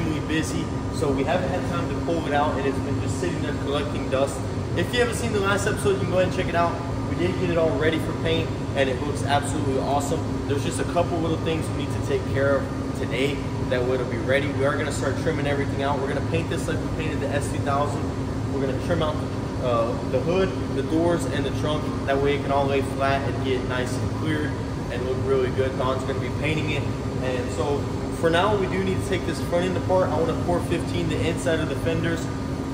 extremely busy. So we haven't had time to pull it out and it's been just sitting there collecting dust. If you haven't seen the last episode, you can go ahead and check it out. We did get it all ready for paint and it looks absolutely awesome. There's just a couple little things we need to take care of today that way it'll be ready. We are gonna start trimming everything out. We're gonna paint this like we painted the S2000. We're gonna trim out the, uh, the hood, the doors, and the trunk. That way it can all lay flat and get nice and clear and look really good. Don's gonna be painting it. And so for now, we do need to take this front end apart. I wanna POR-15 the inside of the fenders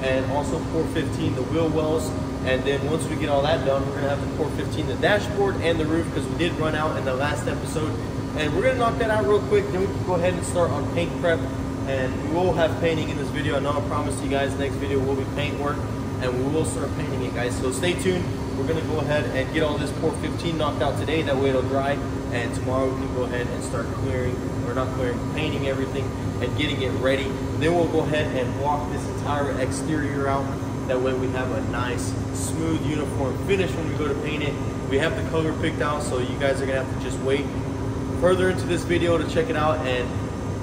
and also POR-15 the wheel wells. And then once we get all that done, we're gonna have to POR-15 the dashboard and the roof because we did run out in the last episode and we're gonna knock that out real quick, then we can go ahead and start on paint prep. And we will have painting in this video. I know I promised you guys next video will be paint work and we will start painting it guys. So stay tuned. We're gonna go ahead and get all this POR-15 knocked out today. That way it'll dry. And tomorrow we can go ahead and start clearing, or not clearing, painting everything and getting it ready. Then we'll go ahead and walk this entire exterior out. That way we have a nice, smooth, uniform finish when we go to paint it. We have the color picked out, so you guys are gonna have to just wait further into this video to check it out and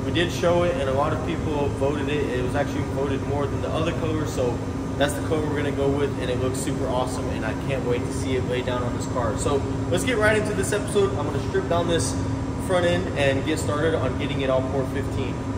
we did show it and a lot of people voted it it was actually voted more than the other color so that's the code we're gonna go with and it looks super awesome and I can't wait to see it laid down on this car. So let's get right into this episode. I'm gonna strip down this front end and get started on getting it all POR-15.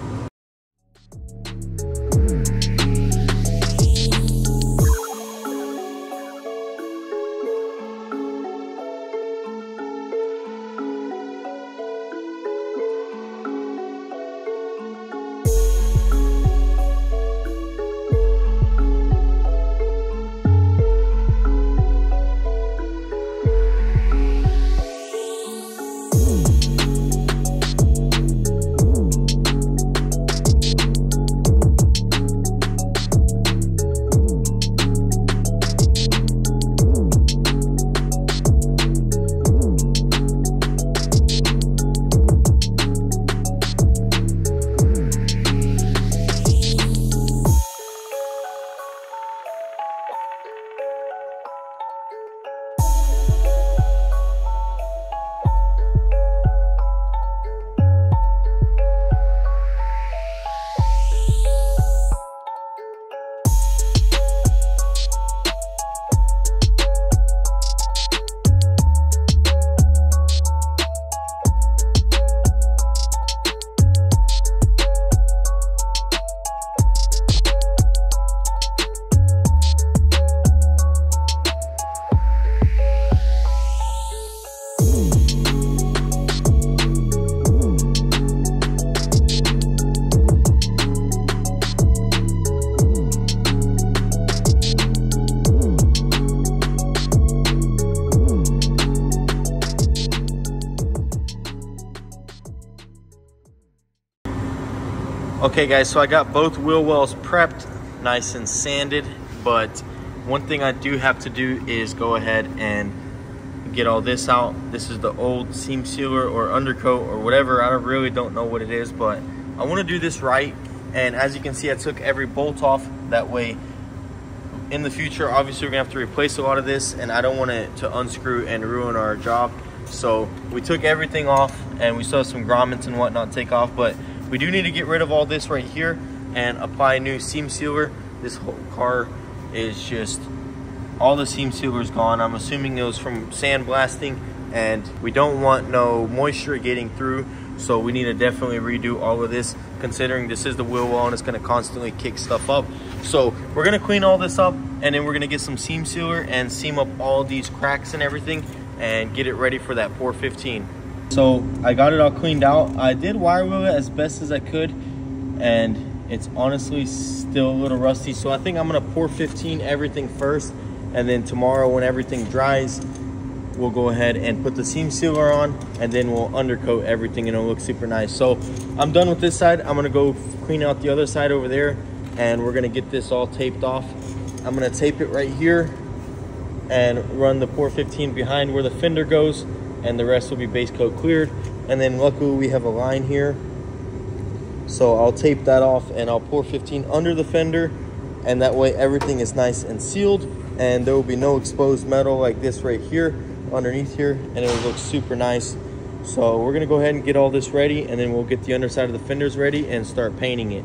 Okay guys, so I got both wheel wells prepped, nice and sanded, but one thing I do have to do is go ahead and get all this out. This is the old seam sealer or undercoat or whatever. I really don't know what it is, but I wanna do this right. And as you can see, I took every bolt off. That way, in the future, obviously we're gonna have to replace a lot of this and I don't want it to unscrew and ruin our job. So we took everything off and we saw some grommets and whatnot take off, but we do need to get rid of all this right here and apply new seam sealer. This whole car is just, all the seam sealer is gone. I'm assuming it was from sandblasting and we don't want no moisture getting through. So we need to definitely redo all of this considering this is the wheel well and it's gonna constantly kick stuff up. So we're gonna clean all this up and then we're gonna get some seam sealer and seam up all these cracks and everything and get it ready for that POR-15. So I got it all cleaned out. I did wire wheel it as best as I could and it's honestly still a little rusty. So I think I'm gonna POR-15 everything first and then tomorrow when everything dries, we'll go ahead and put the seam sealer on and then we'll undercoat everything and it'll look super nice. So I'm done with this side. I'm gonna go clean out the other side over there and we're gonna get this all taped off. I'm gonna tape it right here and run the POR-15 behind where the fender goes and the rest will be base coat cleared. And then luckily we have a line here. So I'll tape that off and I'll POR-15 under the fender and that way everything is nice and sealed. and there will be no exposed metal like this right here underneath here and it will look super nice. So we're gonna go ahead and get all this ready and then we'll get the underside of the fenders ready and start painting it.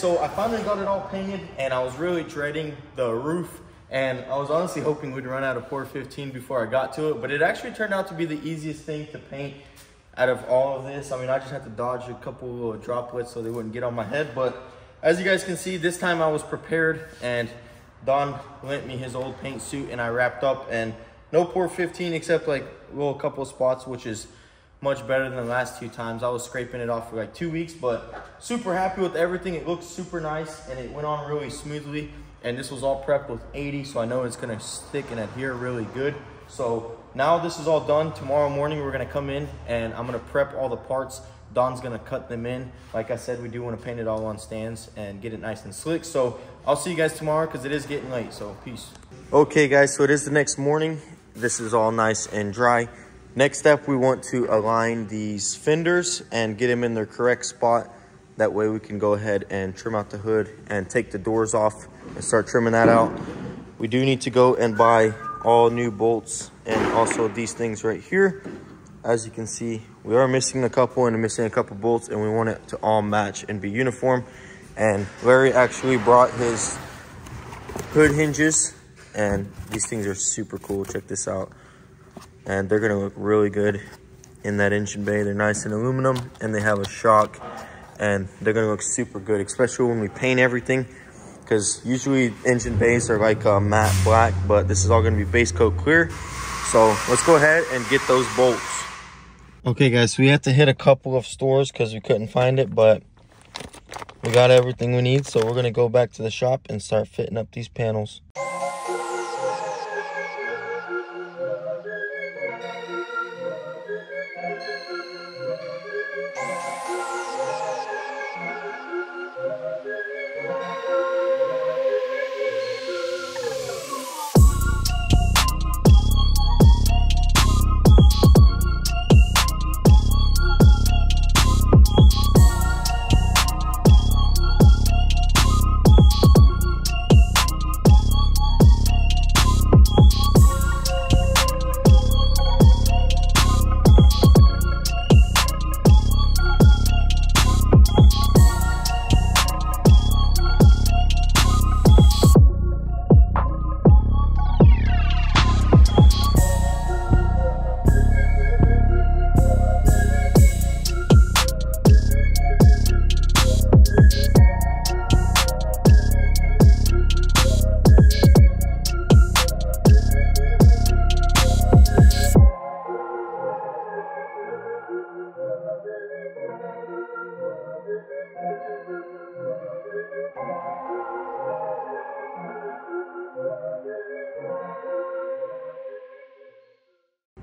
So I finally got it all painted and I was really dreading the roof and I was honestly hoping we'd run out of Por 15 before I got to it, but it actually turned out to be the easiest thing to paint out of all of this. I mean, I just had to dodge a couple droplets so they wouldn't get on my head, but as you guys can see, this time I was prepared and Don lent me his old paint suit and I wrapped up and no Por 15 except like a little couple spots, which is much better than the last two times. I was scraping it off for like two weeks, but super happy with everything. It looks super nice and it went on really smoothly. And this was all prepped with 80, so I know it's gonna stick and adhere really good. So now this is all done. Tomorrow morning, we're gonna come in and I'm gonna prep all the parts. Don's gonna cut them in. Like I said, we do wanna paint it all on stands and get it nice and slick. So I'll see you guys tomorrow because it is getting late, so peace. Okay guys, so it is the next morning. This is all nice and dry. Next step, we want to align these fenders and get them in their correct spot. That way we can go ahead and trim out the hood and take the doors off and start trimming that out. We do need to go and buy all new bolts and also these things right here. As you can see, we are missing a couple and missing a couple bolts and we want it to all match and be uniform. And Larry actually brought his hood hinges and these things are super cool. Check this out and they're gonna look really good in that engine bay. They're nice in aluminum and they have a shock and they're gonna look super good, especially when we paint everything because usually engine bays are like uh, matte black, but this is all gonna be base coat clear. So let's go ahead and get those bolts. Okay guys, we had to hit a couple of stores because we couldn't find it, but we got everything we need. So we're gonna go back to the shop and start fitting up these panels.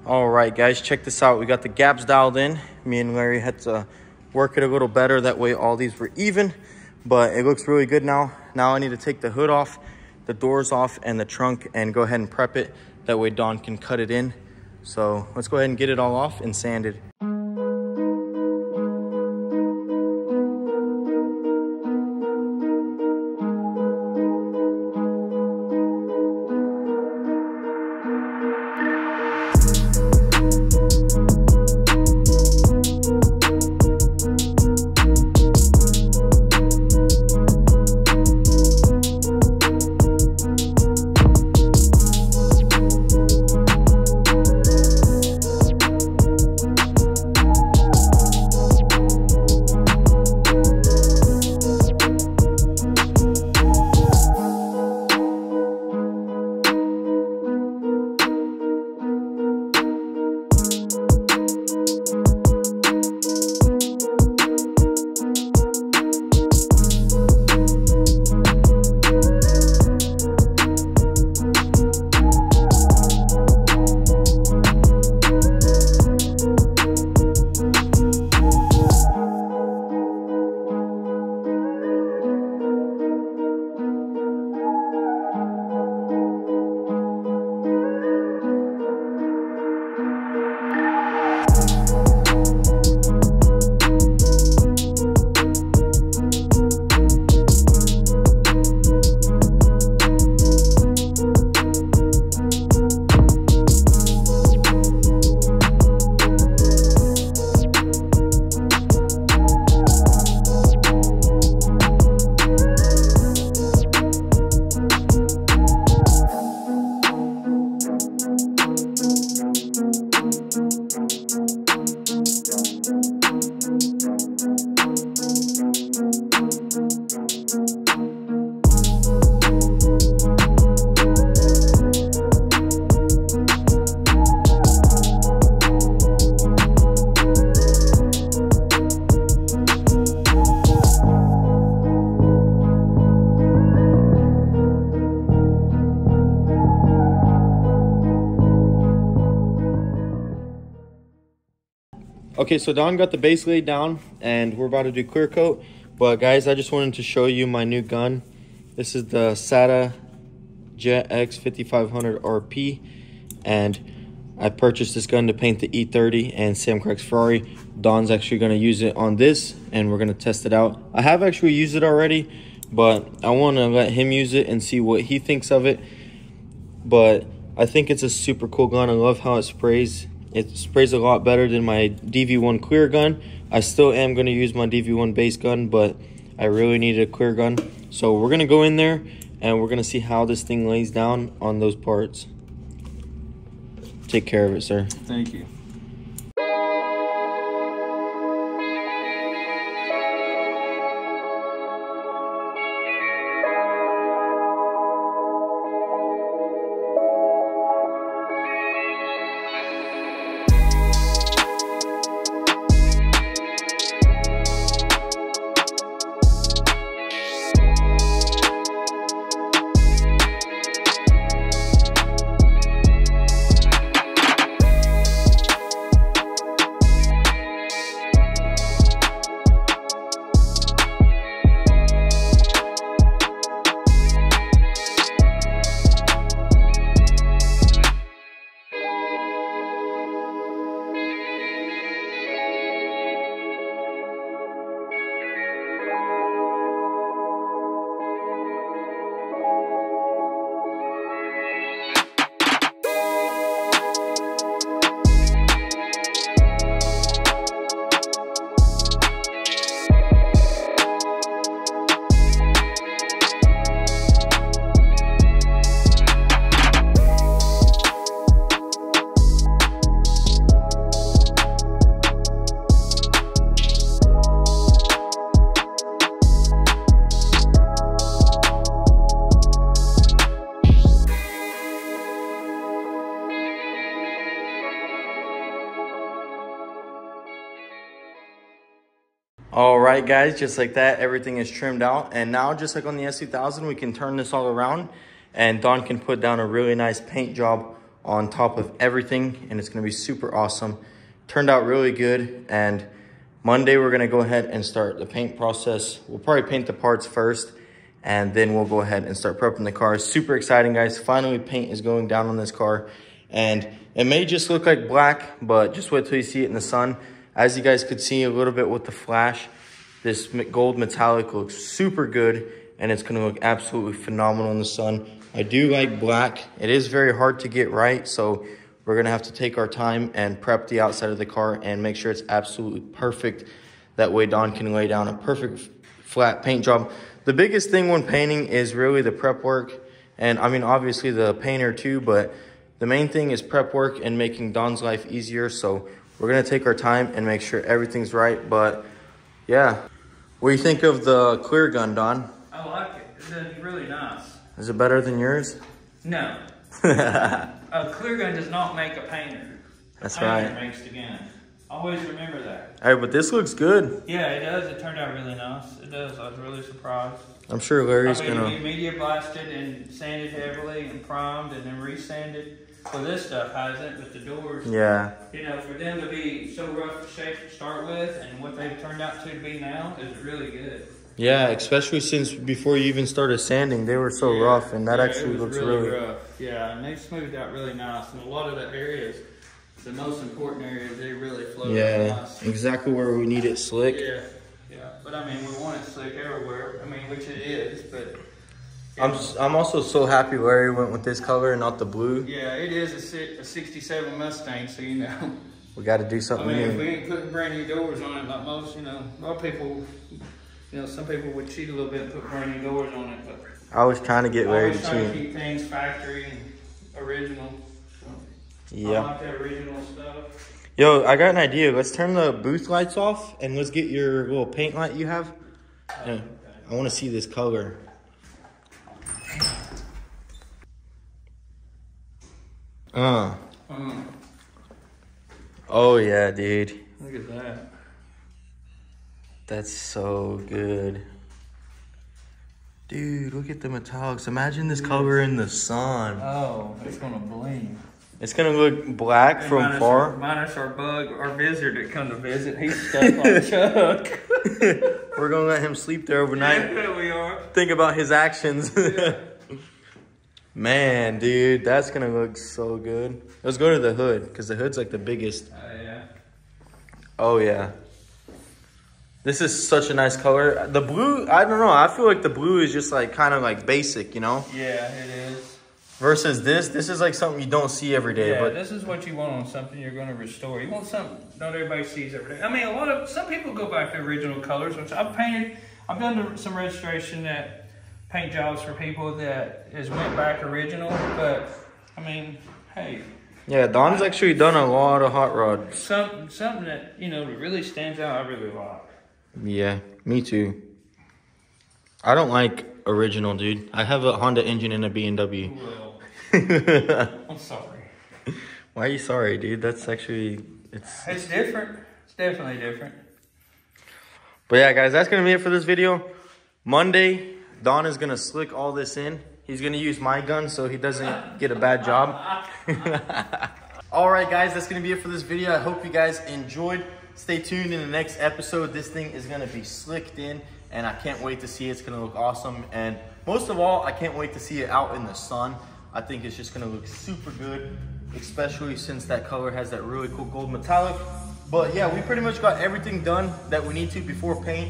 All right, guys, check this out. We got the gaps dialed in. Me and Larry had to work it a little better. That way all these were even, but it looks really good now. Now I need to take the hood off, the doors off, and the trunk and go ahead and prep it. That way Don can cut it in. So let's go ahead and get it all off and sand Okay, so Don got the base laid down and we're about to do clear coat. But guys, I just wanted to show you my new gun. This is the SATA Jet X 5500 RP. And I purchased this gun to paint the E30 and SamCrac's Ferrari. Don's actually gonna use it on this and we're gonna test it out. I have actually used it already, but I wanna let him use it and see what he thinks of it. But I think it's a super cool gun. I love how it sprays it sprays a lot better than my DV1 clear gun. I still am going to use my DV1 base gun, but I really need a clear gun. So we're going to go in there and we're going to see how this thing lays down on those parts. Take care of it, sir. Thank you. All right, guys, just like that, everything is trimmed out. And now, just like on the S2000, we can turn this all around and Don can put down a really nice paint job on top of everything and it's gonna be super awesome. Turned out really good and Monday we're gonna go ahead and start the paint process. We'll probably paint the parts first and then we'll go ahead and start prepping the car. Super exciting guys, finally paint is going down on this car and it may just look like black, but just wait till you see it in the sun. As you guys could see a little bit with the flash, this gold metallic looks super good and it's gonna look absolutely phenomenal in the sun. I do like black. It is very hard to get right, so we're gonna have to take our time and prep the outside of the car and make sure it's absolutely perfect. That way Don can lay down a perfect flat paint job. The biggest thing when painting is really the prep work. And I mean, obviously the painter too, but the main thing is prep work and making Don's life easier. So we're gonna take our time and make sure everything's right. But yeah, what do you think of the clear gun, Don? I like it. It's really nice. Is it better than yours? No. a clear gun does not make a painter. That's a painter right. makes the gun. Always remember that. Hey, but this looks good. Yeah, it does. It turned out really nice. It does. I was really surprised. I'm sure Larry's I mean, gonna. we media blasted and sanded heavily and primed and then resanded. Well, this stuff hasn't, but the doors, Yeah, you know, for them to be so rough to shape to start with and what they've turned out to be now is really good. yeah. Especially since before you even started sanding, they were so Yeah. rough, and that Yeah, actually looks really. rough. Yeah, and they smoothed out really nice. And a lot of the areas, the most important areas, they really flowed Yeah, nice. exactly where we need it slick. Yeah, yeah. But I mean, we want it slick everywhere. I mean, which it is, but. I'm just, I'm also so happy where Larry went with this color and not the blue. Yeah, it is a, si- a 67 Mustang, so you know. We got to do I something mean, if new. we ain't putting brand new doors on it like most, you know, a lot of people, you know, some people would cheat a little bit and put brand new doors on it, but I was trying to get I Larry to try to keep things factory and original. So. I Yeah. like that original stuff. Yo, I got an idea. Let's turn the booth lights off and let's get your little paint light you have. Oh, yeah. I want to see this color. Uh. Mm, Oh yeah, dude. look at that. That's so good. Dude, look at the metallics. Imagine this color in the sun. Oh, it's gonna bling. It's gonna look black from minus far. Our, minus our bug, our visitor that come to visit. He's stuck on Chuck. We're gonna let him sleep there overnight. yeah, we are. Think about his actions. Man, dude, that's gonna look so good. Let's go to the hood, because the hood's like the biggest. Oh yeah. Oh yeah. This is such a nice color. The blue, I don't know. I feel like the blue is just like kind of like basic, you know? Yeah, it is. Versus this, this is like something you don't see every day. Yeah, but this is what you want on something you're going to restore. You want something not everybody sees every day. I mean, a lot of some people go back to original colors, which I've painted. I've done some registration that paint jobs for people that is went back original. But I mean, hey, yeah, Don's actually done a lot of hot rods. some something that you know really stands out. I really like. Yeah, me too. I don't like original, dude. I have a Honda engine and a BMW. Well, I'm sorry. Why are you sorry, dude? That's actually it's. It's different. It's definitely different. But yeah, guys, that's gonna be it for this video. Monday, Don is gonna slick all this in. He's gonna use my gun so he doesn't get a bad job. all right, guys, that's gonna be it for this video. I hope you guys enjoyed. Stay tuned in the next episode. This thing is gonna be slicked in, and I can't wait to see it. It's gonna look awesome, and most of all, I can't wait to see it out in the sun. I think it's just gonna look super good, especially since that color has that really cool gold metallic. But yeah, we pretty much got everything done that we need to before paint.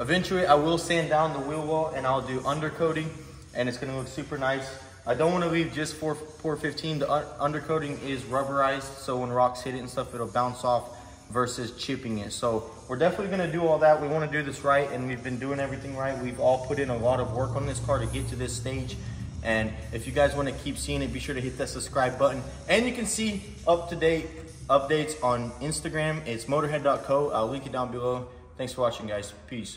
Eventually, I will sand down the wheel well and I'll do undercoating and it's gonna look super nice. I don't wanna leave just 4, 415. The undercoating is rubberized, so when rocks hit it and stuff, it'll bounce off versus chipping it. So we're definitely gonna do all that. We wanna do this right and we've been doing everything right. We've all put in a lot of work on this car to get to this stage. And if you guys wanna keep seeing it, be sure to hit that subscribe button. And you can see up-to-date updates on Instagram. It's motorhead.co. I'll link it down below. Thanks for watching, guys. Peace.